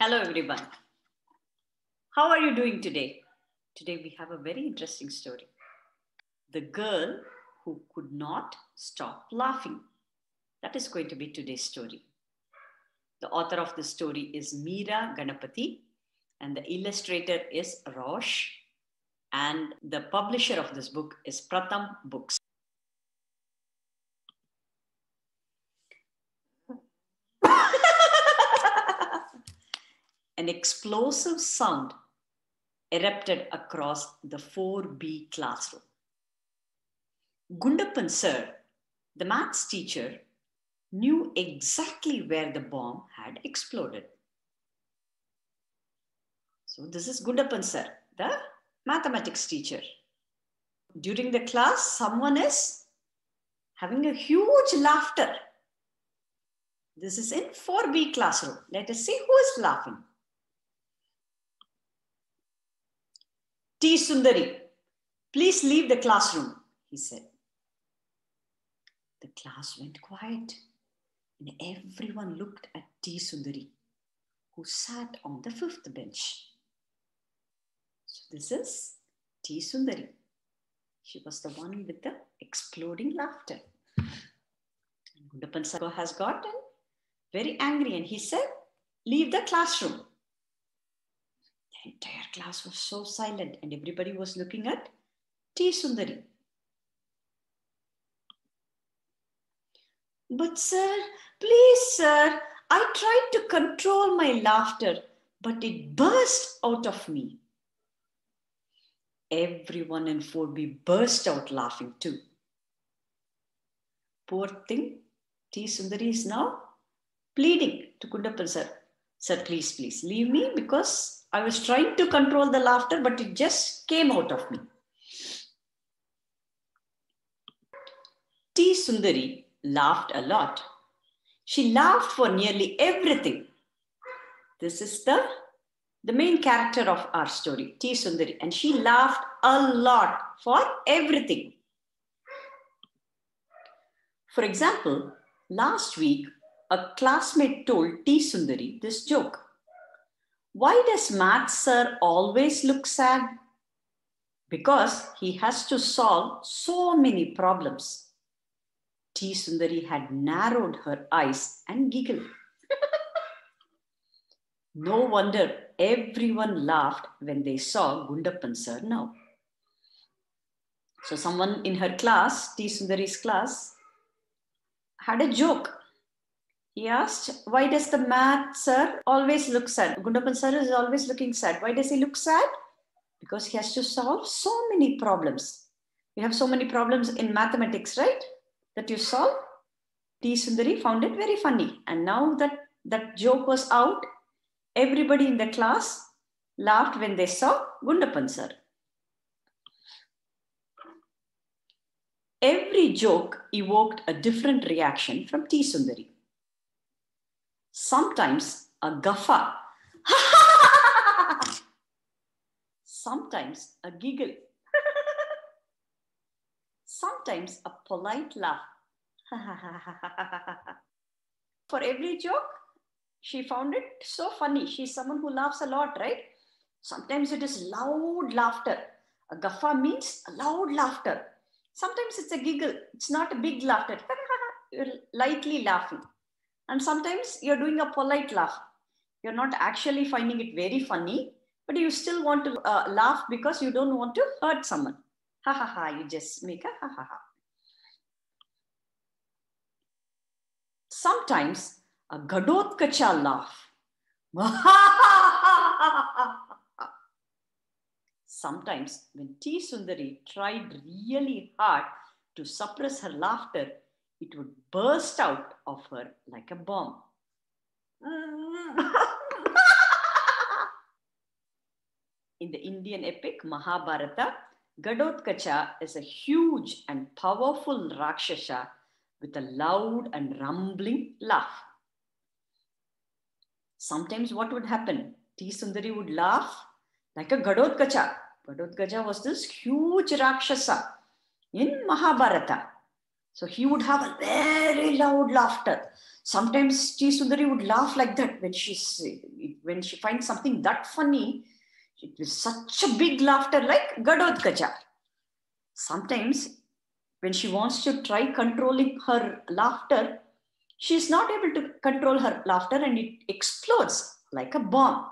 Hello, everyone. How are you doing today? Today, we have a very interesting story. The girl who could not stop laughing. That is going to be today's story. The author of the story is Meera Ganapathi, and the illustrator is Rosh, and the publisher of this book is Pratham Books. An explosive sound erupted across the 4B classroom. Gundappan sir, the maths teacher, knew exactly where the bomb had exploded. So this is Gundappan sir, the mathematics teacher. During the class, someone is having a huge laughter. This is in 4B classroom. Let us see who is laughing. T. Sundari, please leave the classroom, he said. The class went quiet and everyone looked at T. Sundari, who sat on the fifth bench. So this is T. Sundari. She was the one with the exploding laughter. Sako has gotten very angry and he said, leave the classroom. The entire class was so silent and everybody was looking at T. Sundari. But, sir, please, sir, I tried to control my laughter, but it burst out of me. Everyone in 4B burst out laughing too. Poor thing, T. Sundari is now pleading to Gundappan sir, sir, please, please leave me because I was trying to control the laughter, but it just came out of me. T. Sundari laughed a lot. She laughed for nearly everything. This is the, the main character of our story, T. Sundari, and she laughed a lot for everything. For example, last week, a classmate told T. Sundari this joke. Why does math sir always look sad? Because he has to solve so many problems. T. Sundari had narrowed her eyes and giggled. no wonder everyone laughed when they saw Gundappan sir now. So someone in her class, T. Sundari's class, had a joke. He asked, why does the math sir always look sad? Gundappan sir is always looking sad. Why does he look sad? Because he has to solve so many problems. We have so many problems in mathematics, right? that you saw, T. Sundari found it very funny. And now that that joke was out, everybody in the class laughed when they saw Gundappan sir. Every joke evoked a different reaction from T. Sundari. Sometimes a guffaw, sometimes a giggle, sometimes a polite laugh. For every joke, she found it so funny. She's someone who laughs a lot, right? Sometimes it is loud laughter. A guffaw means loud laughter. Sometimes it's a giggle. It's not a big laughter. you're lightly laughing. And sometimes you're doing a polite laugh. You're not actually finding it very funny, but you still want to uh, laugh because you don't want to hurt someone ha ha ha, you just make a ha ha ha. Sometimes a Ghatotkacha laugh. Sometimes when T. Sundari tried really hard to suppress her laughter, it would burst out of her like a bomb. In the Indian epic Mahabharata, Ghatotkacha is a huge and powerful Rakshasa with a loud and rumbling laugh. Sometimes what would happen? T. Sundari would laugh like a Ghatotkacha. Gadotkacha was this huge Rakshasa in Mahabharata. So he would have a very loud laughter. Sometimes T. Sundari would laugh like that when she's when she finds something that funny. It was such a big laughter, like Ghatotkacha. Sometimes when she wants to try controlling her laughter, she's not able to control her laughter and it explodes like a bomb,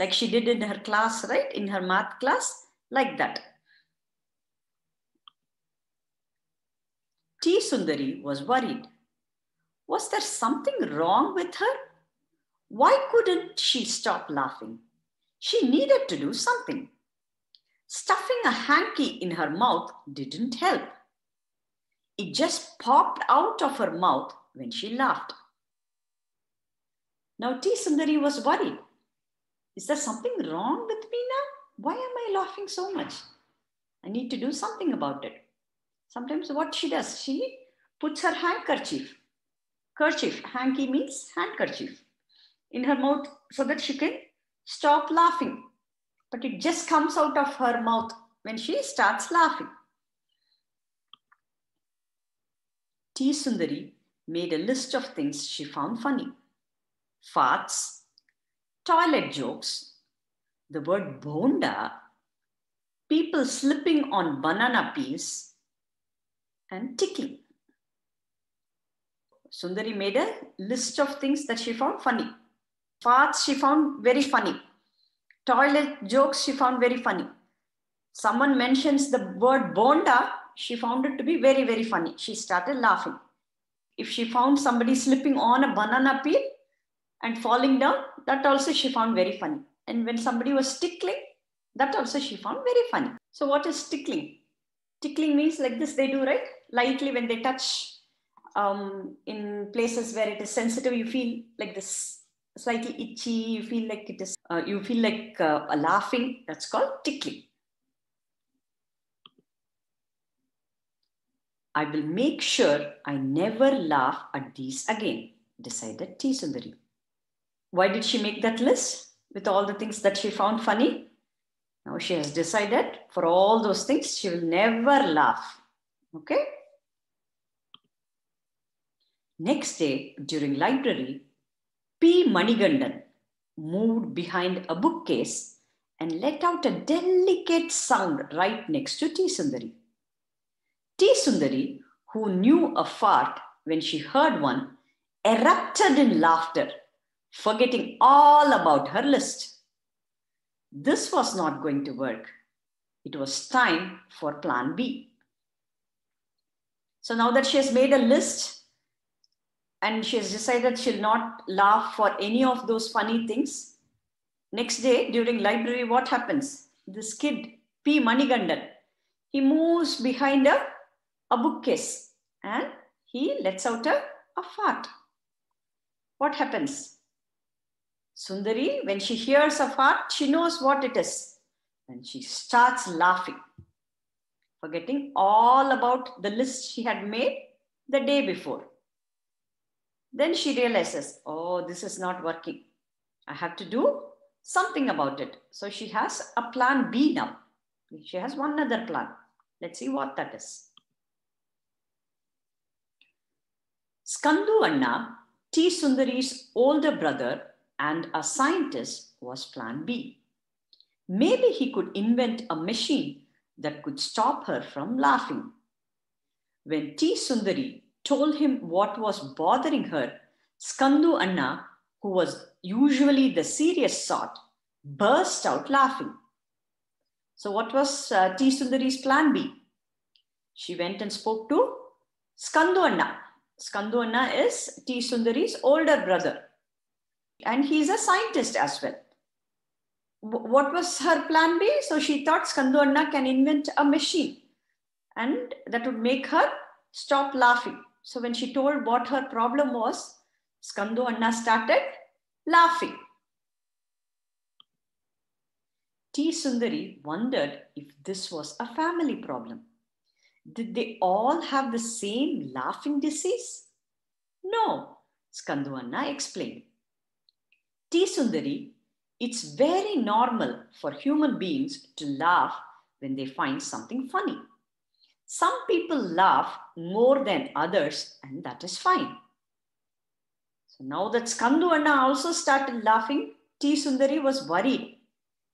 like she did in her class, right? In her math class, like that. T. Sundari was worried. Was there something wrong with her? Why couldn't she stop laughing? She needed to do something. Stuffing a hanky in her mouth didn't help. It just popped out of her mouth when she laughed. Now T. Sundari was worried. Is there something wrong with me now? Why am I laughing so much? I need to do something about it. Sometimes what she does, she puts her handkerchief, kerchief, hanky means handkerchief, in her mouth so that she can stop laughing. But it just comes out of her mouth when she starts laughing. T. Sundari made a list of things she found funny farts, toilet jokes, the word bonda, people slipping on banana peels, and tickling. Sundari made a list of things that she found funny. Farts she found very funny. Toilet jokes she found very funny. Someone mentions the word bonda, she found it to be very, very funny. She started laughing. If she found somebody slipping on a banana peel and falling down, that also she found very funny. And when somebody was tickling, that also she found very funny. So, what is tickling? Tickling means like this, they do, right? Lightly when they touch um, in places where it is sensitive, you feel like this slightly itchy, you feel like it is, uh, you feel like uh, a laughing. That's called tickling. I will make sure I never laugh at these again, decided T. Sundari. Why did she make that list with all the things that she found funny? Now she has decided for all those things, she will never laugh. Okay? Next day, during library, P. Manigandan moved behind a bookcase and let out a delicate sound right next to T. Sundari. T. Sundari, who knew a fart when she heard one, erupted in laughter, forgetting all about her list. This was not going to work. It was time for plan B. So now that she has made a list and she has decided she'll not laugh for any of those funny things, next day during library, what happens? This kid, P. Manigandan, he moves behind a a bookcase and he lets out a, a fart. What happens? Sundari, when she hears a fart, she knows what it is. And she starts laughing, forgetting all about the list she had made the day before. Then she realizes, oh, this is not working. I have to do something about it. So she has a plan B now. She has one other plan. Let's see what that is. Skandu Anna, T. Sundari's older brother and a scientist, was plan B. Maybe he could invent a machine that could stop her from laughing. When T. Sundari told him what was bothering her, Skandu Anna, who was usually the serious sort, burst out laughing. So, what was uh, T. Sundari's plan B? She went and spoke to Skandu Anna, Skandu Anna is T. Sundari's older brother. And he's a scientist as well. What was her plan B? So she thought Skandu Anna can invent a machine and that would make her stop laughing. So when she told what her problem was, Skandu Anna started laughing. T. Sundari wondered if this was a family problem. Did they all have the same laughing disease? No, Skandu Anna explained. T. Sundari, it's very normal for human beings to laugh when they find something funny. Some people laugh more than others, and that is fine. So now that Skandu Anna also started laughing, T. Sundari was worried.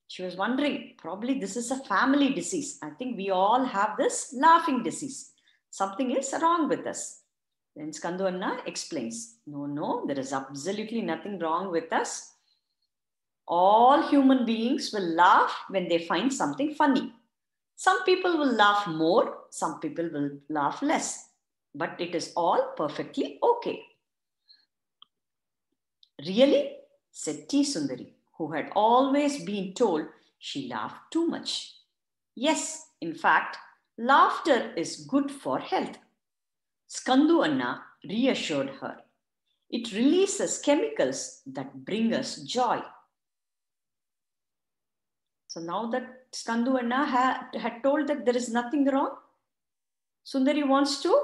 She was wondering, probably this is a family disease. I think we all have this laughing disease. Something is wrong with us. Then Skandu Anna explains, no, no, there is absolutely nothing wrong with us. All human beings will laugh when they find something funny. Some people will laugh more, some people will laugh less, but it is all perfectly okay. Really? said T. Sundari, who had always been told she laughed too much. Yes, in fact, laughter is good for health. Skandu Anna reassured her. It releases chemicals that bring us joy. So now that Skandu Anna had, told that there is nothing wrong, Sundari wants to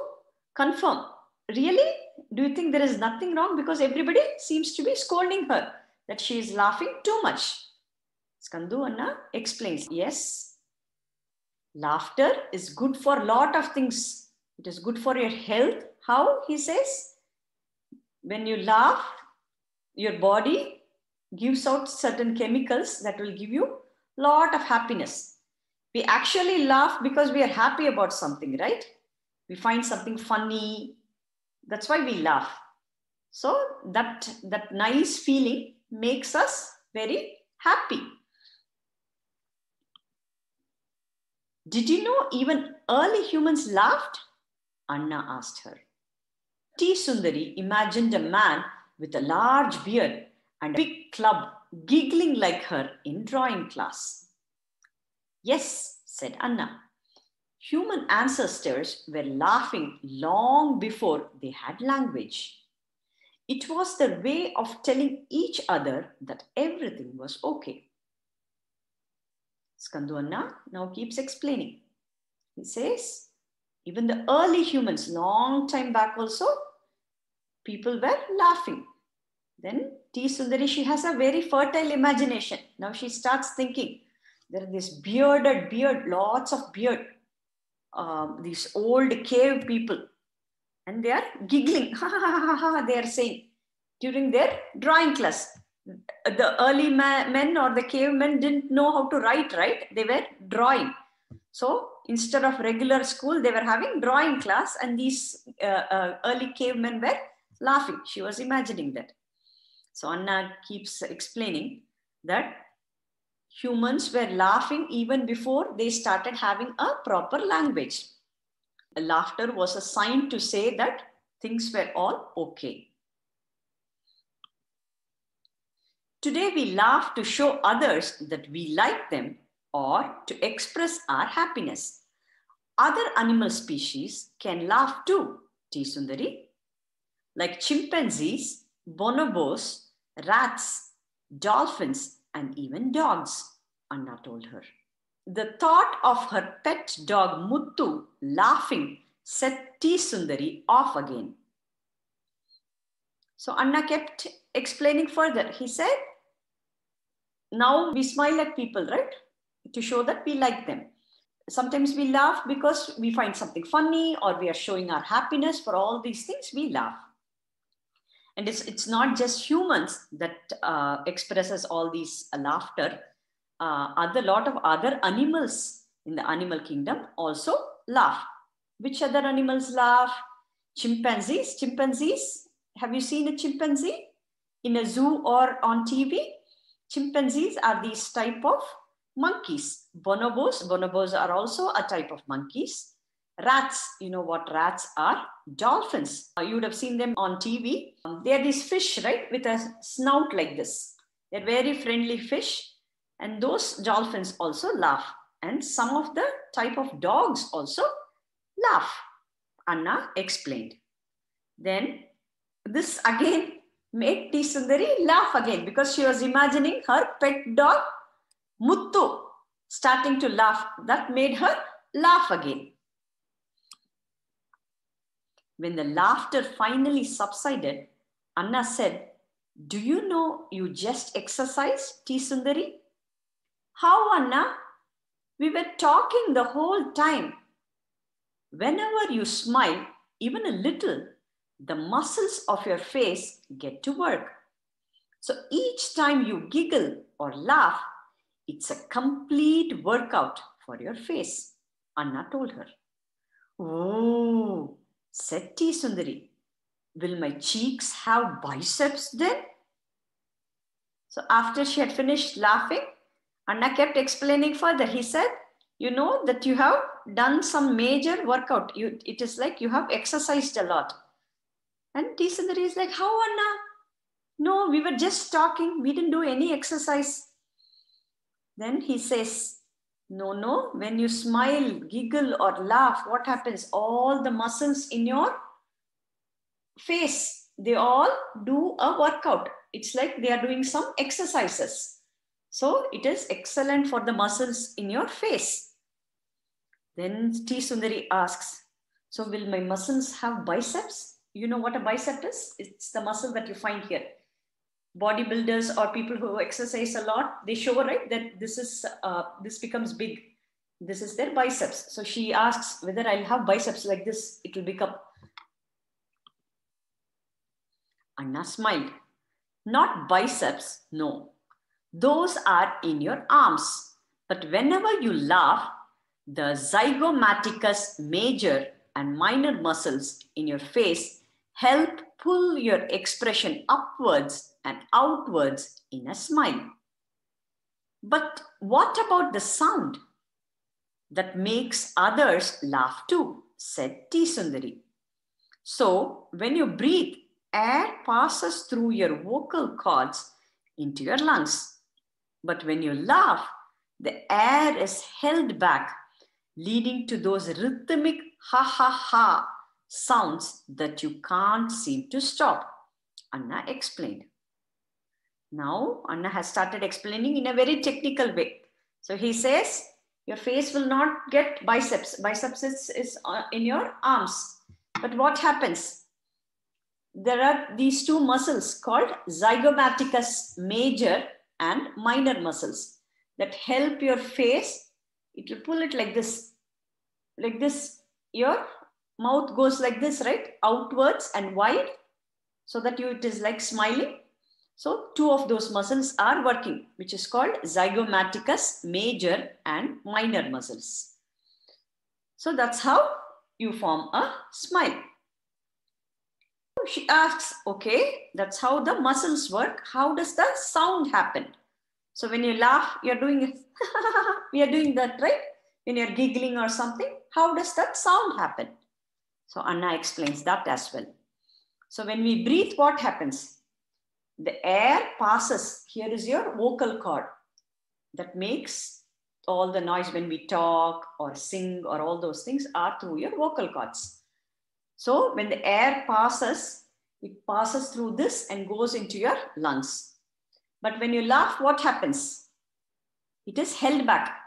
confirm. Really? Do you think there is nothing wrong? Because everybody seems to be scolding her that she is laughing too much. Skandu Anna explains, yes, laughter is good for a lot of things. It is good for your health. How? He says, when you laugh, your body gives out certain chemicals that will give you lot of happiness. We actually laugh because we are happy about something, right? We find something funny. That's why we laugh. So that, that nice feeling makes us very happy. Did you know even early humans laughed? Anna asked her. T. Sundari imagined a man with a large beard and a big club giggling like her in drawing class. Yes, said Anna. Human ancestors were laughing long before they had language. It was their way of telling each other that everything was okay. Skandu Anna now keeps explaining. He says, even the early humans, long time back also, people were laughing then T. Sundari, she has a very fertile imagination. Now she starts thinking, there are this bearded beard, lots of beard, um, these old cave people. And they are giggling, ha ha ha ha ha, they are saying during their drawing class. The early men or the cavemen didn't know how to write, right? They were drawing. So instead of regular school, they were having drawing class, and these uh, uh, early cavemen were laughing. She was imagining that. So Anna keeps explaining that humans were laughing even before they started having a proper language. Laughter was a sign to say that things were all okay. Today we laugh to show others that we like them or to express our happiness. Other animal species can laugh too, T. Sundari. Like chimpanzees, bonobos, rats, dolphins, and even dogs, Anna told her. The thought of her pet dog Muttu laughing set T. Sundari off again. So Anna kept explaining further. He said, Now we smile at people, right? To show that we like them. Sometimes we laugh because we find something funny or we are showing our happiness. For all these things, we laugh and it's, it's not just humans that uh, expresses all these laughter. Uh, other lot of other animals in the animal kingdom also laugh. Which other animals laugh? Chimpanzees. Chimpanzees have you seen a chimpanzee in a zoo or on tv chimpanzees are these type of monkeys. Bonobos. Bonobos are also a type of monkeys rats you know what rats are dolphins uh, you would have seen them on tv um, they are these fish right with a snout like this they're very friendly fish and those dolphins also laugh and some of the type of dogs also laugh anna explained then this again made T. Sundari laugh again because she was imagining her pet dog Muttu starting to laugh. That made her laugh again. When the laughter finally subsided, Anna said, Do you know you just exercised, T. Sundari? How, Anna? We were talking the whole time. whenever you smile, even a little, the muscles of your face get to work. So each time you giggle or laugh, it's a complete workout for your face, Anna told her. Oh, said T. Sundari. Will my cheeks have biceps then? So after she had finished laughing, Anna kept explaining further. He said, you know that you have done some major workout. You, it is like you have exercised a lot. And T. Sundari is like, how Anna? No, we were just talking. We didn't do any exercise. Then he says, no, no, when you smile, giggle or laugh, what happens? All the muscles in your face, they all do a workout. It's like they are doing some exercises. So it is excellent for the muscles in your face. Then T. Sundari asks, so will my muscles have biceps? You know what a bicep is? It's the muscle that you find here. Bodybuilders or people who exercise a lot, they show right that this is uh, this becomes big. This is their biceps. So she asks whether I'll have biceps like this. It will become. Anna smiled. Not biceps, no. Those are in your arms. But whenever you laugh, the zygomaticus major and minor muscles in your face help pull your expression upwards and outwards in a smile. But what about the sound that makes others laugh too? said T. Sundari. So when you breathe, air passes through your vocal cords into your lungs. But when you laugh, the air is held back leading to those rhythmic ha ha ha sounds that you can't seem to stop. Anna explained. Now, Anna has started explaining in a very technical way. So he says, your face will not get biceps. Biceps is, is uh, in your arms. But what happens? There are these two muscles called zygomaticus major and minor muscles that help your face it will pull it like this like this your mouth goes like this right outwards and wide so that you it is like smiling so two of those muscles are working which is called zygomaticus major and minor muscles so that's how you form a smile she asks okay that's how the muscles work how does the sound happen so when you laugh, you're doing, we are doing that, right? When you're giggling or something, how does that sound happen? So Anna explains that as well. So when we breathe, what happens? The air passes, here is your vocal cord that makes all the noise when we talk or sing or all those things are through your vocal cords. So when the air passes, it passes through this and goes into your lungs. But when you laugh, what happens? It is held back.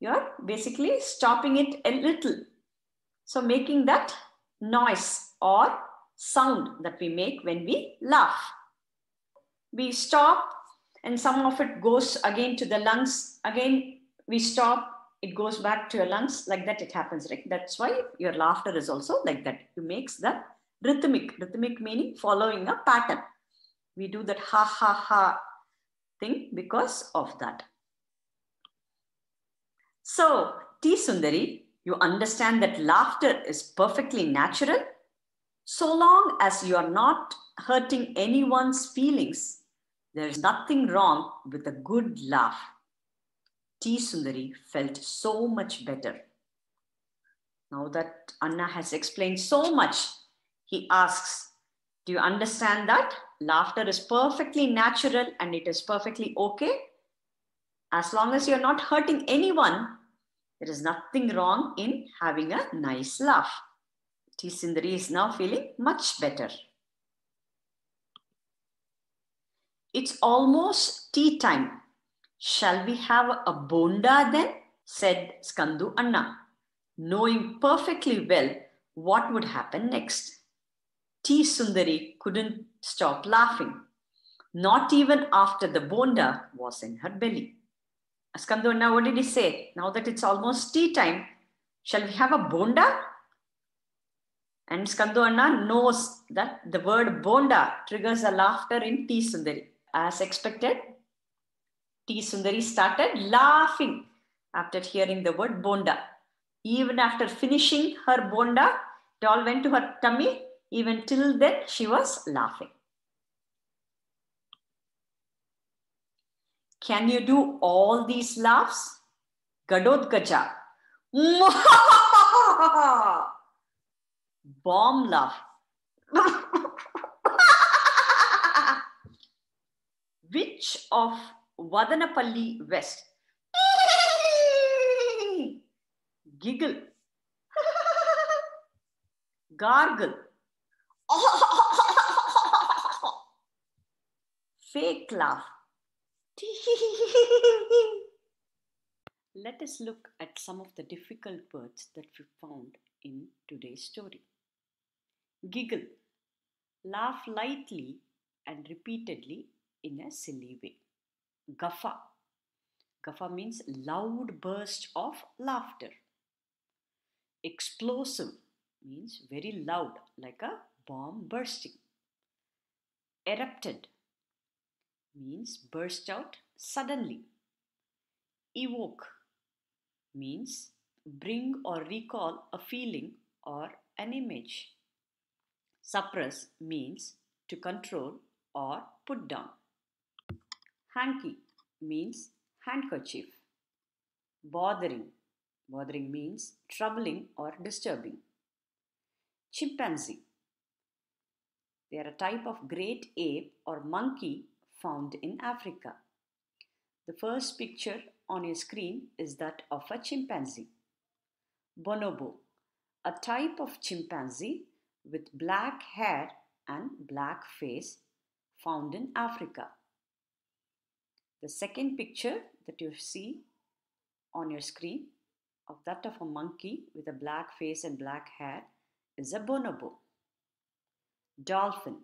You're basically stopping it a little. So making that noise or sound that we make when we laugh. We stop and some of it goes again to the lungs. Again, we stop, it goes back to your lungs. Like that, it happens. Right? That's why your laughter is also like that. It makes the rhythmic, rhythmic meaning following a pattern. We do that ha ha ha thing because of that. So, T. Sundari, you understand that laughter is perfectly natural so long as you are not hurting anyone's feelings. There is nothing wrong with a good laugh. T. Sundari felt so much better. Now that Anna has explained so much, he asks, Do you understand that? laughter is perfectly natural and it is perfectly okay. As long as you're not hurting anyone, there is nothing wrong in having a nice laugh. T. Sundari is now feeling much better. It's almost tea time. Shall we have a bonda then? said Skandu Anna, knowing perfectly well what would happen next. T. Sundari couldn't stop laughing, not even after the bonda was in her belly. Skandu Anna, what did he say? Now that it's almost tea time, shall we have a bonda? And Skandu Anna knows that the word bonda triggers a laughter in T. Sundari. As expected, T. Sundari started laughing after hearing the word bonda. Even after finishing her bonda, it all went to her tummy. Even till then, she was laughing. Can you do all these laughs? Gadot Ghatotkacha. Bomb laugh. Of Vadanapalli West? Giggle. Gargle. Fake laugh. Let us look at some of the difficult words that we found in today's story. Giggle. Laugh lightly and repeatedly in a silly way. Guffaw. Guffaw means loud burst of laughter. Explosive means very loud, like a bomb bursting. Erupted means burst out suddenly. Evoke means bring or recall a feeling or an image. Suppress means to control or put down. Hanky means handkerchief. Bothering. Bothering means troubling or disturbing. Chimpanzee. They are a type of great ape or monkey found in Africa. The first picture on your screen is that of a chimpanzee. Bonobo, a type of chimpanzee with black hair and black face found in Africa. The second picture that you see on your screen of that of a monkey with a black face and black hair is a bonobo. Dolphin,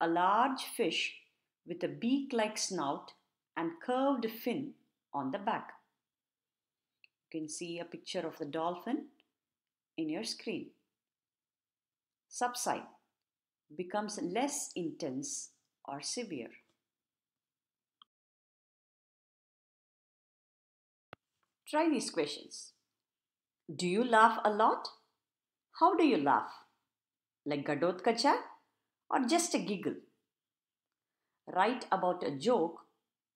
a large fish with a beak-like snout and curved fin on the back. You can see a picture of the dolphin in your screen. Subside becomes less intense or severe. Try these questions. Do you laugh a lot? How do you laugh? Like Ghatotkacha or just a giggle? Write about a joke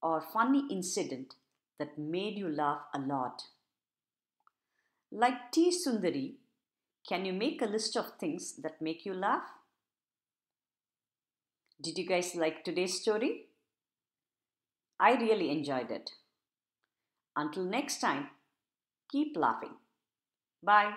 or funny incident that made you laugh a lot. Like T. Sundari, can you make a list of things that make you laugh? Did you guys like today's story? I really enjoyed it. Until next time, keep laughing. Bye.